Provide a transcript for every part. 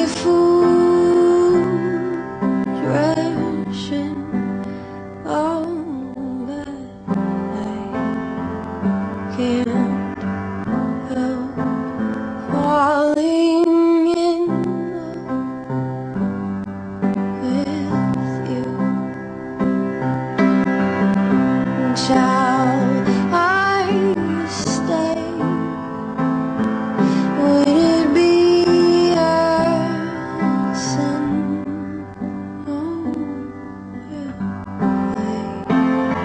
背负人生傲慢，I can't help falling in love with you.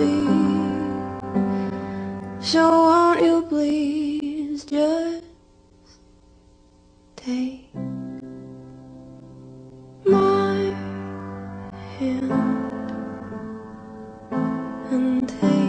be. So won't you please just take my hand and take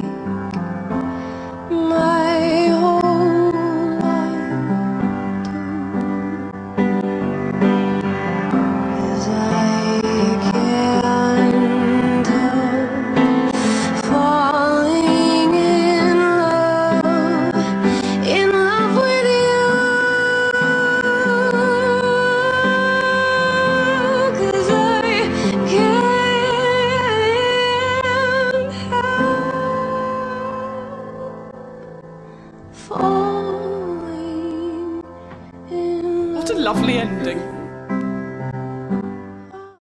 lovely ending.